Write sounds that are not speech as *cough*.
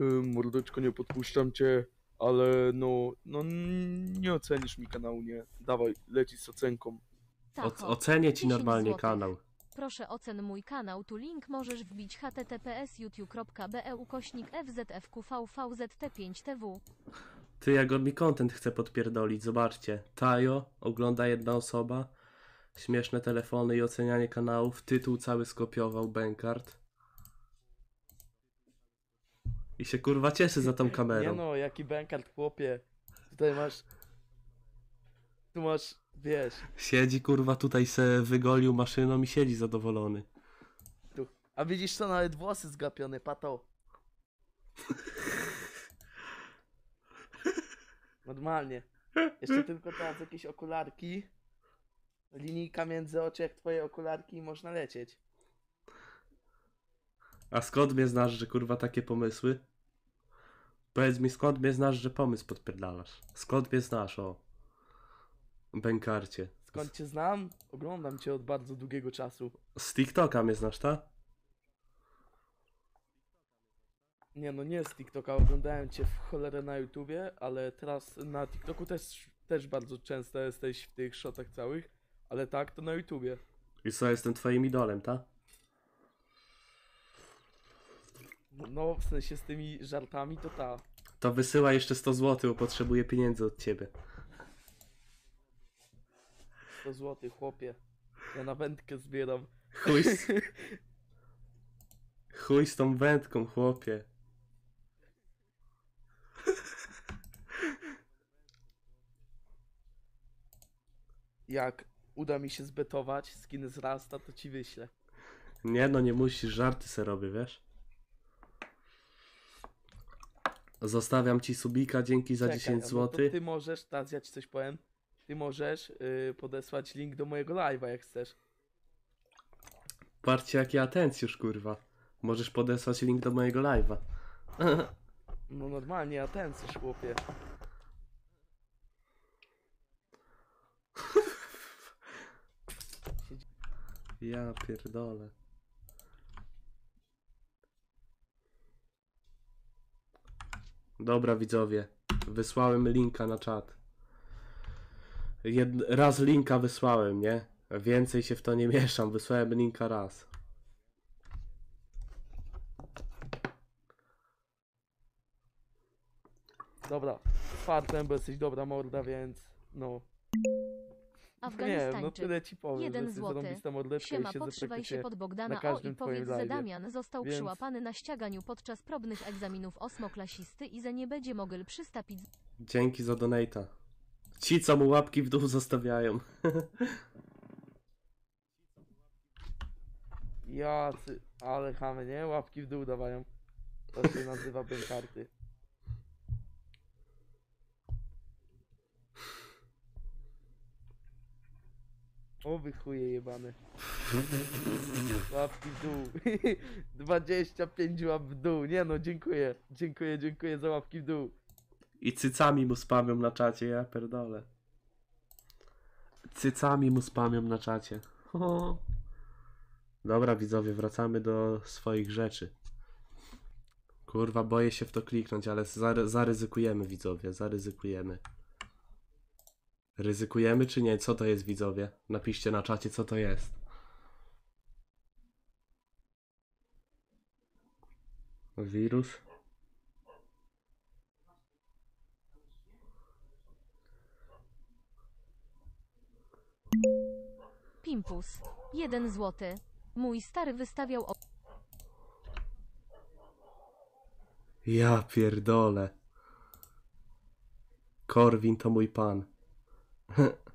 y, mordeczko, nie podpuszczam cię, ale no, no nie ocenisz mi kanału, nie. Dawaj, leci z ocenką. Tacho, O, ocenię ci 10 normalnie złotych. kanał. Proszę ocen mój kanał, tu link możesz wbić https youtube.be ukośnik fzfqvvzt5tw. Ty, jak on mi content chce podpierdolić, zobaczcie. Tajo, ogląda jedna osoba, śmieszne telefony i ocenianie kanałów, tytuł cały skopiował, Bankart. I się kurwa cieszy za tą Nie kamerą. no, jaki bankart, chłopie. Tutaj masz... Tu masz, wiesz, Siedzi kurwa tutaj se wygolił maszyną i siedzi zadowolony. tu. A widzisz co, nawet włosy zgapione, pato. Normalnie. Jeszcze tylko teraz jakieś okularki. Linijka między oczy jak twoje okularki i można lecieć. A skąd mnie znasz, że kurwa takie pomysły? Powiedz mi, skąd mnie znasz, że pomysł podpierdalasz? Skąd mnie znasz, o? Bękarcie. Skąd cię znam? Oglądam cię od bardzo długiego czasu. Z TikToka mnie znasz, ta? Nie no, nie z TikToka, oglądałem cię w cholerę na YouTubie, ale teraz na TikToku też, też bardzo często jesteś w tych shotach całych, ale tak, to na YouTubie. I co, jestem twoim idolem, ta? No, w sensie z tymi żartami to ta. To wysyła jeszcze 100 zł, bo potrzebuję pieniędzy od ciebie. 100 zł, chłopie. Ja na wędkę zbieram. Chuj z... *laughs* Chuj z tą wędką, chłopie. Jak uda mi się zbetować skin z Rasta, to ci wyślę. Nie no, nie musisz, żarty se robię, wiesz? Zostawiam ci subika, dzięki za Czekaj, 10 no zł. To ty możesz, teraz ja ci coś powiem. Ty możesz yy, podesłać link do mojego live'a, jak chcesz. Patrzcie jaki atencjusz, kurwa. Możesz podesłać link do mojego live'a. *laughs* No normalnie, a ten coś, chłopie. Ja pierdolę. Dobra widzowie, wysłałem linka na czat. Jed... Raz linka wysłałem, nie? Więcej się w to nie *laughs* mieszam, wysłałem linka raz. Dobra, fartem, bo jesteś dobra morda, więc no. *laughs* Nie, no Afganistańczyk. tyle ci powiem, Jeden że złoty. Siema, podszywaj się pod na Bogdana o i powiedz, że. Damian został Więc- przyłapany na ściaganiu podczas probnych egzaminów ósmoklasisty i za nie będzie mogel przystapić Dzięki za donata. Ci co mu łapki w dół zostawiają. *laughs* Jacy, ale chamy, nie? Łapki w dół dawają. To się nazywa bękarty. O wy chuje jebane. Łapki w dół. *laughs* 25 łap w dół. Nie no, dziękuję. Dziękuję, dziękuję za łapki w dół. I cycami mu spamią na czacie, ja pierdolę. Cycami mu spamią na czacie. *laughs* Dobra widzowie, wracamy do swoich rzeczy. Kurwa, boję się w to kliknąć, ale zary zaryzykujemy widzowie, zaryzykujemy. Ryzykujemy czy nie? Co to jest widzowie? Napiszcie na czacie co to jest. Wirus? Pimpus. Jeden złoty. Mój stary wystawiał o... Ja pierdolę. Korwin to mój pan. Huh. *laughs*